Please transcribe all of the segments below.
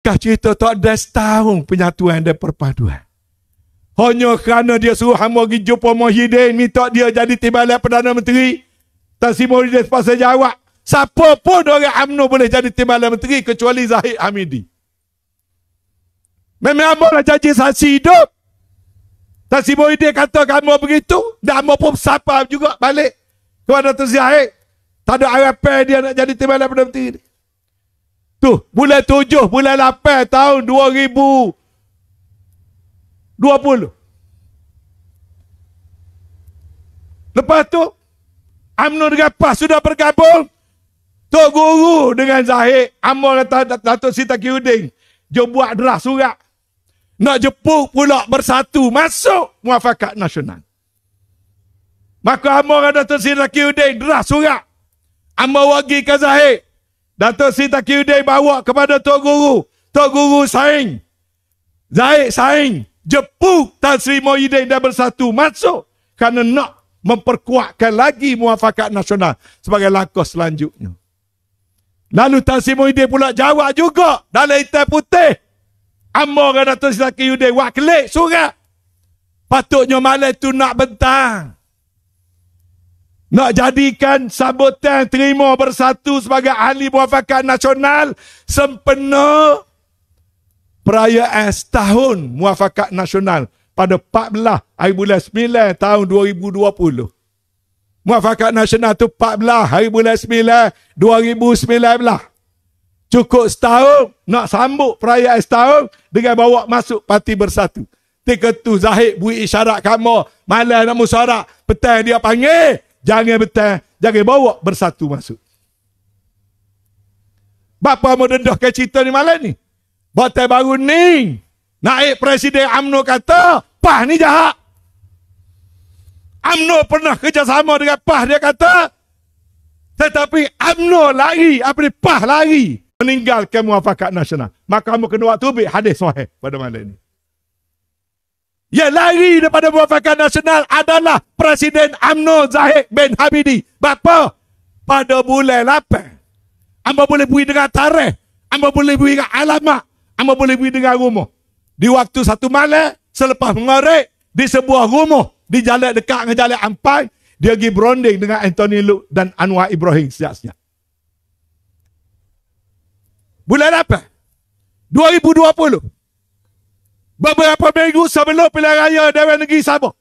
Kah cerita tak ada setahun penyatuan dan perpaduan. Hanya kerana dia suruh hamba pergi jumpa Muhyiddin, minta dia jadi timbalan Perdana Menteri. Tan Sri Muhyiddin sepasa jawab. Siapa pun orang UMNO boleh jadi timbalan menteri kecuali Zahid Hamidi. Memang hamba lah janji saksi hidup. Tan Sri Muhyiddin kata kamu begitu. Dan hamba pun sapa juga balik. Kepada Tan Zahid. Tak ada harapan dia nak jadi timbalan Perdana Menteri. Tu, bulan tujuh, bulan lapan tahun dua ribu dua puluh. Lepas tu, UMNO dengan PAS sudah bergabung. Tok Guru dengan Zahid, Amal kata Datuk Sita Kiuding, jom buat draft surat. Nak jepuk pula bersatu masuk muafakat nasional. Maka Amal kata Datuk Sita Kiuding, draft surat. Amal wagi ke Zahid, Datuk Sri Takiuddin bawa kepada Tok Guru. Tok Guru saing. Zaid saing. Jepuk Tan Sri Muhyiddin dan bersatu. Masuk. Kerana nak memperkuatkan lagi muafakat nasional sebagai langkah selanjutnya. Lalu Tan Sri Muhyiddin pula jawab juga dalam hitam putih. Amor dengan Datuk Sri Takiuddin. Wak kelik surat. Patutnya malam tu nak bentang. Nak jadikan sambutan terima bersatu sebagai ahli muafakat nasional sempena perayaan setahun muafakat nasional pada 14 hari bulan 9 tahun 2020. Muafakat nasional tu 14 hari bulan 9 2019. Cukup setahun nak sambut perayaan setahun dengan bawa masuk parti bersatu. Tika tu Zahid bui isyarat kamu. Malam nak musyarat. Petang dia panggil. Jangan betul, jangan bawa bersatu masuk. Bapa mau dendahkan cerita ni malam ni. Batai baru ni. Naik Presiden AMNO kata, PAH ni jahat. AMNO pernah kerjasama dengan PAH dia kata. Tetapi AMNO lari, apa ni PAH lari. Meninggalkan muafakat nasional. Maka kamu kena waktu ubik hadis sahih pada malam ni. Yang lari daripada muafakat nasional adalah Presiden AMNO Zahid bin Habidi. Bapa, pada bulan 8, amba boleh beri dengan tarikh, amba boleh beri dengan alamat, amba boleh beri dengan rumah. Di waktu satu malam, selepas mengorek, di sebuah rumah, di jalan dekat dengan jalan Ampai, dia pergi berunding dengan Anthony Luke dan Anwar Ibrahim sejak-sejak. Bulan 8, 2020, Beberapa minggu sebelum pilihan raya Dewan Negeri Sabah.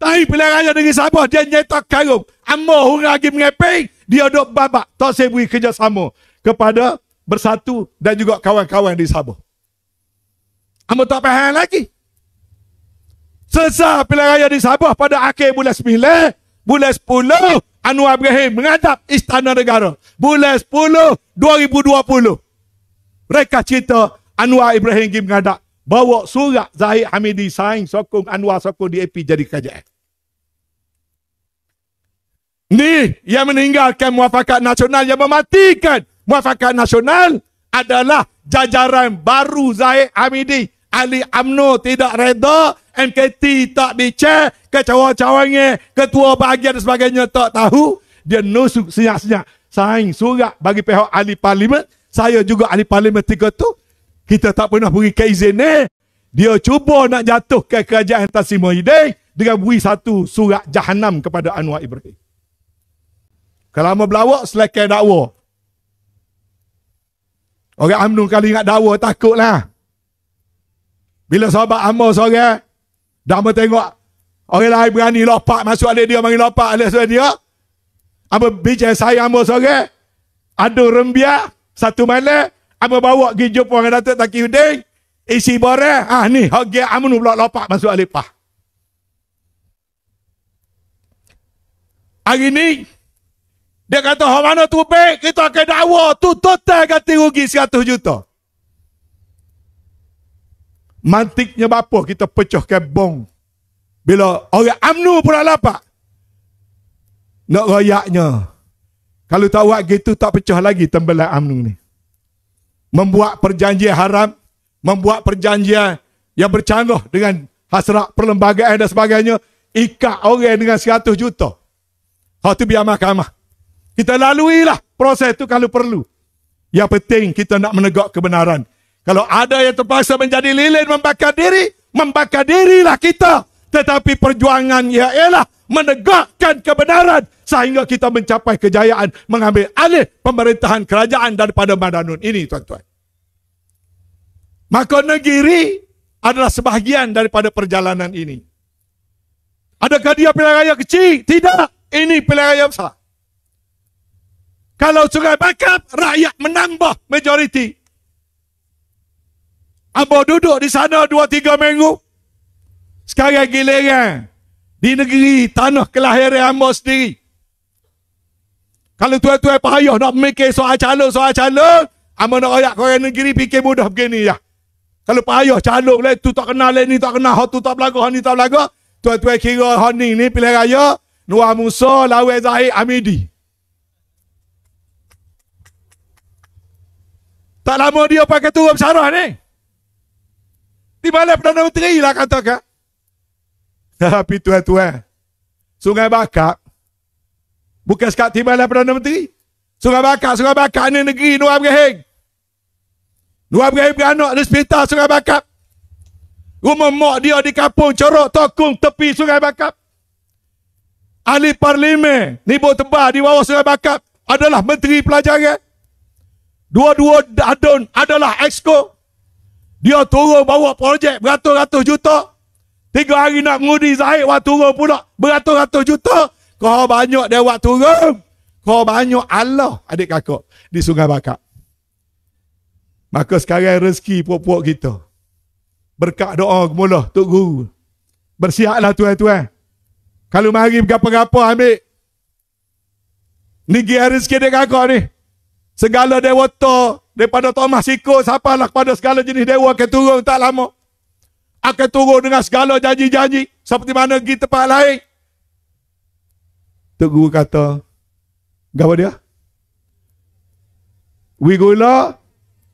Tapi pilihan raya Negeri Sabah dia nyetak karung. Amor hurang lagi mengeping. Dia duduk babak. Tak saya beri kerjasama kepada bersatu dan juga kawan-kawan di Sabah. Amor tak faham lagi. Selesai pilihan raya di Sabah pada akhir bulan 9. Bulan 10. Anwar Ibrahim menghadap Istana Negara. Bulan 10. 2020. Mereka cerita Anwar Ibrahim pergi menghadap bawa surat Zahid Hamidi saing sokong Anwar sokong DAP jadi kerajaan. Ni yang meninggalkan muafakat nasional yang mematikan muafakat nasional adalah jajaran baru Zahid Hamidi. Ahli AMNO tidak reda, MKT tak dicek, kecawan-cawannya, ketua bahagian dan sebagainya tak tahu. Dia nusuk senyap-senyap. Saing surat bagi pihak ahli parlimen. Saya juga ahli parlimen tiga tu. Kita tak pernah beri keizin ni. Dia cuba nak jatuhkan kerajaan Tasim Muhyiddin dengan beri satu surat jahanam kepada Anwar Ibrahim. Kalau mau belawak, selekai dakwa. Orang UMNO kali ingat dakwa, takutlah. Bila sahabat Amor sore, dah mau tengok orang lain berani lopak masuk adik dia, mari lopak adik dia. Apa bicara saya Amor sore, ada rembia, satu malam, Apa bawa pergi jumpa orang Datuk Taki Huding. Isi barang. Ah ni. Hagi amnu pula lopak masuk alipah. Hari ni. Dia kata, Hak mana tu baik? Kita akan dakwa. Tu total ganti rugi 100 juta. Mantiknya bapa kita pecahkan bong. Bila orang amnu pula lapak. Nak rayaknya. Kalau tak buat gitu tak pecah lagi tembelan amnu ni membuat perjanjian haram, membuat perjanjian yang bercanggah dengan hasrat perlembagaan dan sebagainya, ikat orang dengan 100 juta. Hal tu biar mahkamah. Kita lalui lah proses itu kalau perlu. Yang penting kita nak menegak kebenaran. Kalau ada yang terpaksa menjadi lilin membakar diri, membakar dirilah kita. Tetapi perjuangan ialah menegakkan kebenaran sehingga kita mencapai kejayaan mengambil alih pemerintahan kerajaan daripada Madanun ini tuan-tuan. Maka negeri adalah sebahagian daripada perjalanan ini. Adakah dia pilihan raya kecil? Tidak. Ini pilihan raya besar. Kalau sungai bakap, rakyat menambah majoriti. Ambo duduk di sana dua tiga minggu. Sekarang giliran di negeri tanah kelahiran ambo sendiri. Kalau tuan-tuan payah nak mikir soal calon, soal calon, ambo nak rakyat korang negeri fikir mudah begini ya. Kalau payah calon lah, tu tak kenal lah, ni tak kenal, tu tak berlaku, ni tak berlaku. Tuan-tuan kira honing ni pilihan raya, Nuah Musa, Lawe Zahid, Amidi. Tak lama dia pakai turun besarah ni. Di mana Perdana Menteri lah katakan. Tapi tuan-tuan, Sungai Bakak, bukan sekat timbalan Perdana Menteri. Sungai Bakak, Sungai Bakak ni negeri Nuah Ibrahim. Nuah Ibrahim beranak di hospital Sungai Bakak. Rumah mak dia di kampung Corok Tokung tepi Sungai Bakak. Ahli Parlimen, Nibo Tebah di bawah Sungai Bakak adalah Menteri Pelajaran. Dua-dua adun adalah exco. Dia turun bawa projek beratus-ratus juta. Tiga hari nak ngudi Zahid waktu turun pula beratus-ratus juta. Kau banyak dia waktu turun. Kau banyak Allah adik kakak di Sungai Bakak. Maka sekarang rezeki puak-puak kita. Berkat doa kemulah Tok Guru. Bersiaplah tuan-tuan. Kalau mari berapa-apa ambil. Gaya rezeki adik kakak ni. Segala dewa to daripada Thomas Siko siapalah kepada segala jenis dewa akan turun tak lama. Akan turun dengan segala janji-janji seperti mana pergi tempat lain. Tok Guru kata, Gapa dia? Wigula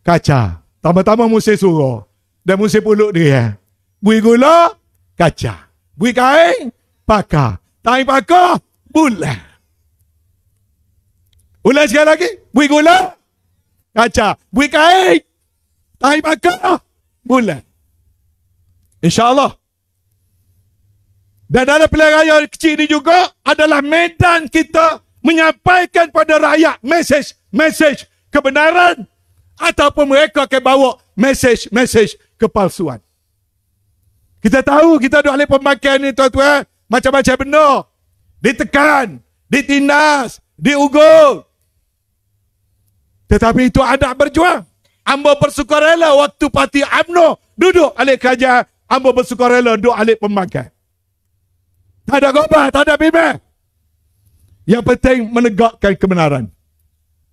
kaca. Tama-tama musim suruh. Dan musim puluk dia. Wigula kaca. Bui kain pakar. Tahi pakar bulan. Ulang sekali lagi. Bui gula. Kaca. Bui kain. Tahi bakar. Bulan. InsyaAllah. Dan dalam pilihan raya kecil ini juga adalah medan kita menyampaikan pada rakyat mesej mesej kebenaran ataupun mereka akan bawa mesej mesej kepalsuan. Kita tahu kita ada ahli pemakaian ni tuan-tuan macam-macam benda ditekan, ditindas, diugur, tetapi itu anak berjuang. Amba bersukarela waktu parti AMNO duduk alik kerajaan. Amba bersukarela duduk alik pembangkang. Tak ada gobah, tak ada bimbang. Yang penting menegakkan kebenaran.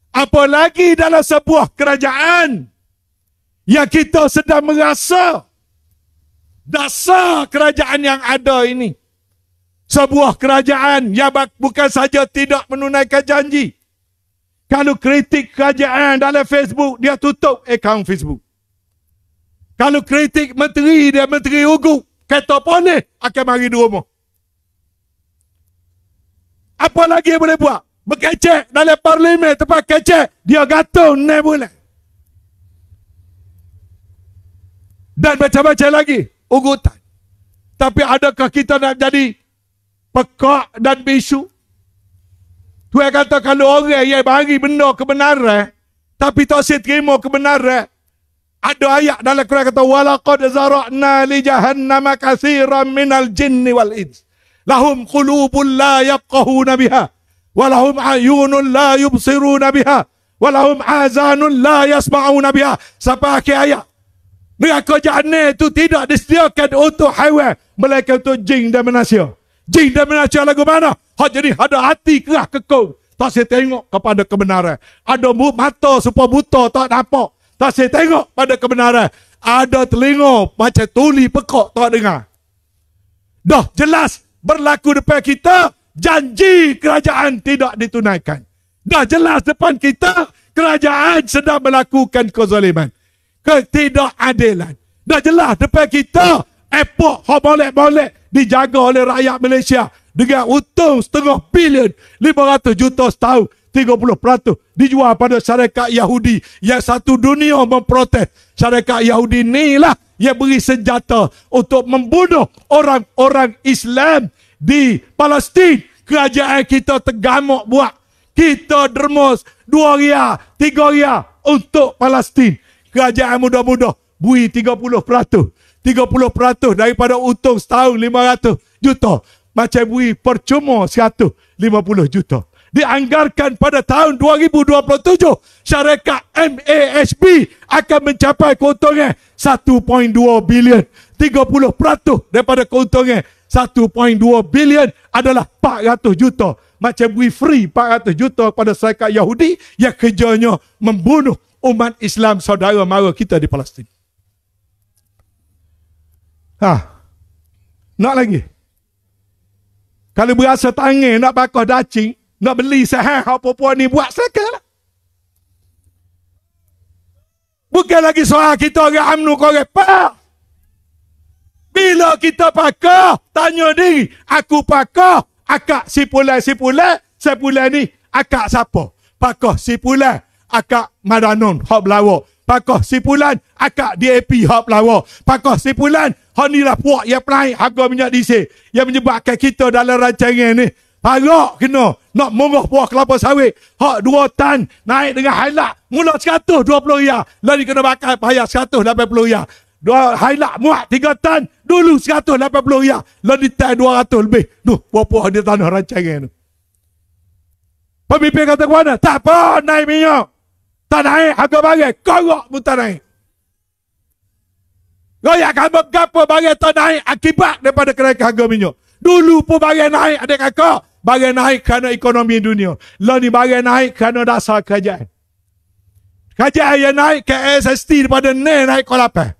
Apalagi dalam sebuah kerajaan yang kita sedang merasa dasar kerajaan yang ada ini. Sebuah kerajaan yang bukan saja tidak menunaikan janji. Kalau kritik kerajaan dalam Facebook, dia tutup akaun Facebook. Kalau kritik menteri, dia menteri ugu. Kata apa ni? Akan mari di rumah. Apa lagi boleh buat? Berkecek dalam parlimen tempat kecek. Dia gantung ni boleh. Dan macam-macam lagi. Ugutan. Tapi adakah kita nak jadi pekak dan bisu? Tuhan kata kalau orang yang bagi benda kebenaran tapi tak saya terima kebenaran ada ayat dalam Quran kata walaqad zara'na li jahannam katsiran minal jinni wal ins lahum qulubun la yafqahuna biha wa lahum ayunun la yubsiruna biha wa lahum azanun la yasma'una biha sampai akhir ayat neraka jahannam itu tidak disediakan untuk haiwan melainkan untuk jin dan manusia jin dan manusia lagu mana Ha jadi ada hati kerah kekong. Tak saya tengok kepada kebenaran. Ada mata supaya buta tak nampak. Tak saya tengok pada kebenaran. Ada telinga macam tuli pekok tak dengar. Dah jelas berlaku depan kita. Janji kerajaan tidak ditunaikan. Dah jelas depan kita. Kerajaan sedang melakukan kezaliman. Ketidakadilan. Dah jelas depan kita. Epok, boleh-boleh dijaga oleh rakyat Malaysia dengan untung setengah bilion 500 juta setahun 30% dijual pada syarikat Yahudi yang satu dunia memprotes. Syarikat Yahudi ni lah yang beri senjata untuk membunuh orang-orang Islam di Palestin. Kerajaan kita tergamuk buat. Kita dermos dua ria, tiga ria untuk Palestin. Kerajaan muda-muda bui 30%. 30% daripada untung setahun 500 juta. Macam bui percuma 150 juta dianggarkan pada tahun 2027 syarikat MASB akan mencapai keuntungan 1.2 bilion. 30% daripada keuntungan 1.2 bilion adalah 400 juta. Macam we free 400 juta kepada syarikat Yahudi yang kerjanya membunuh umat Islam saudara mara kita di Palestin. Ha. Nak lagi? Kalau berasa tangan nak bakar dacing nak beli sahih apa-apa ni buat silakan. Bukan lagi soal kita orang UMNO kau pak. Bila kita pakar, tanya diri, aku pakar, akak si pulai si pulai, si pulai ni, akak siapa? Pakar si pulai, akak Madanon, hok belawak. Pakar si pulan, akak DAP, hok belawak. Pakar si pulan, hok ni lah puak yang pelai, harga minyak diesel. Yang menyebabkan kita dalam rancangan ni, Parak kena nak murah buah kelapa sawit. Hak dua tan naik dengan hailak. Mula 120 ya. Lalu kena bakar payah 180 ya. Dua hailak muat tiga tan. Dulu 180 ya. Lalu tan 200 lebih. Duh, buah-buah di tanah rancangan tu. Pemimpin kata ke mana? Tak apa naik minyak. Tak naik harga bagai. Korok pun tak naik. Goyak kamu gapa bagai tak naik akibat daripada kenaikan harga minyak. Dulu pun bagai naik adik kakak. Bagai naik kerana ekonomi dunia. Lo ni bagai naik kerana dasar kerajaan. Kerajaan yang naik ke SST daripada ni naik ke 8.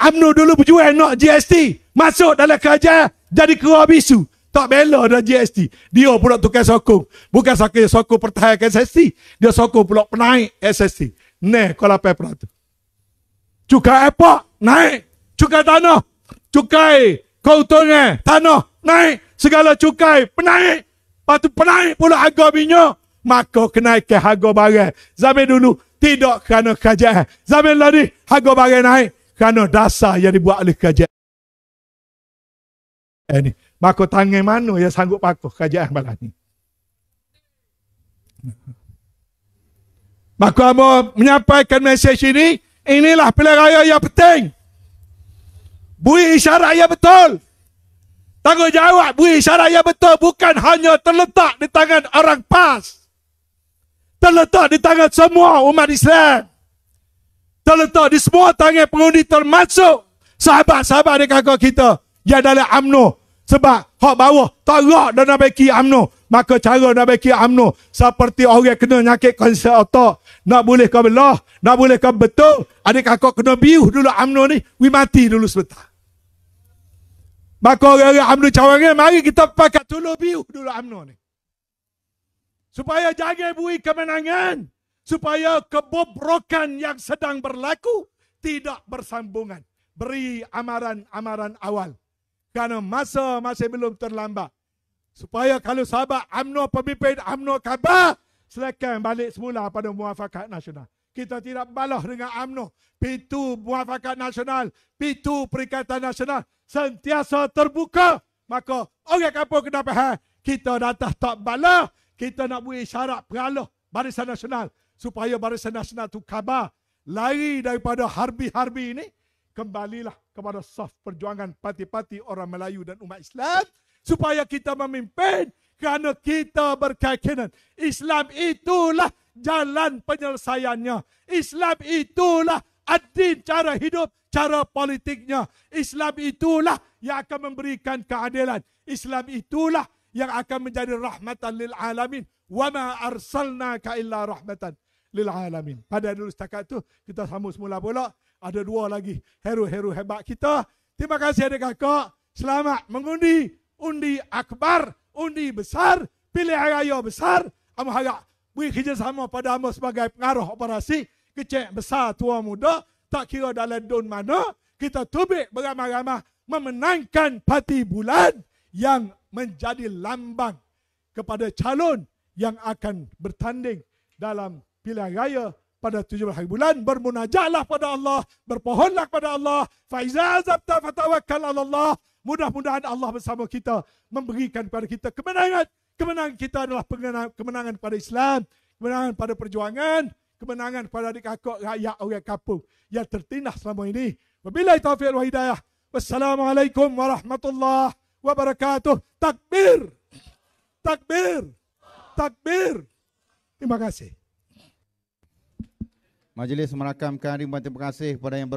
UMNO dulu berjuang nak GST. Masuk dalam kerajaan jadi keluar bisu. Tak bela dah GST. Dia pula tukar sokong. Bukan sokong pertahan ke SST. Dia sokong pula penaik SST. Ni ke 8%. Cukai apa? Naik. Cukai tanah. Cukai keuntungan tanah. Naik segala cukai penaik. Lepas tu penaik pula harga minyak. Maka kenaikan harga barang. Zaman dulu tidak kerana kerajaan. Zaman lagi harga barang naik kerana dasar yang dibuat oleh kerajaan. Ini. Maka tangan mana yang sanggup pakuh kerajaan balas ni? Maka Amo menyampaikan mesej ini, inilah pilihan raya yang penting. Bui isyarat yang betul. Tanggungjawab beri syarat yang betul bukan hanya terletak di tangan orang PAS. Terletak di tangan semua umat Islam. Terletak di semua tangan pengundi termasuk sahabat-sahabat di kakak kita yang dalam UMNO. Sebab hak bawah tarak dan nak bagi UMNO. Maka cara nak bagi UMNO seperti orang kena nyakit konsep otak. Nak boleh kau belah, nak boleh kau betul. Adik kakak kena biuh dulu UMNO ni, we mati dulu sebentar. Maka orang-orang UMNO cawangan, mari kita pakai tolong biu dulu UMNO ni. Supaya jangan bui kemenangan. Supaya kebobrokan yang sedang berlaku tidak bersambungan. Beri amaran-amaran awal. Kerana masa masih belum terlambat. Supaya kalau sahabat UMNO pemimpin UMNO khabar, silakan balik semula pada muafakat nasional. Kita tidak balah dengan UMNO. Pintu muafakat nasional, pintu perikatan nasional sentiasa terbuka. Maka orang kampung kena faham. Kita datang tak bala. Kita nak buat syarat pengalah barisan nasional. Supaya barisan nasional tu khabar. Lari daripada harbi-harbi ini. Kembalilah kepada saf perjuangan parti-parti orang Melayu dan umat Islam. Supaya kita memimpin. Kerana kita berkeyakinan. Islam itulah jalan penyelesaiannya. Islam itulah adil cara hidup cara politiknya. Islam itulah yang akan memberikan keadilan. Islam itulah yang akan menjadi rahmatan lil alamin. Wa ma arsalnaka illa rahmatan lil alamin. Pada dulu setakat tu kita sambung semula pula. Ada dua lagi hero-hero hebat kita. Terima kasih adik kakak. Selamat mengundi undi akbar, undi besar, pilih raya besar. Amo beri kerjasama pada amo sebagai pengaruh operasi kecil besar tua muda. Tak kira dalam don mana, kita tubik beramah-ramah memenangkan parti bulan yang menjadi lambang kepada calon yang akan bertanding dalam pilihan raya pada 17 hari bulan. Bermunajatlah pada Allah berpohonlah kepada Allah. Faiza zabta fatawakkal Allah. Mudah-mudahan Allah bersama kita memberikan kepada kita kemenangan kemenangan kita adalah kemenangan pada Islam kemenangan pada perjuangan kemenangan pada adik kakak rakyat orang kampung yang tertindas selama ini. Wabillahi taufiq wal hidayah. Wassalamualaikum warahmatullahi wabarakatuh. Takbir! Takbir! Takbir! Terima kasih. Majlis merakamkan ribuan terima kasih kepada yang ber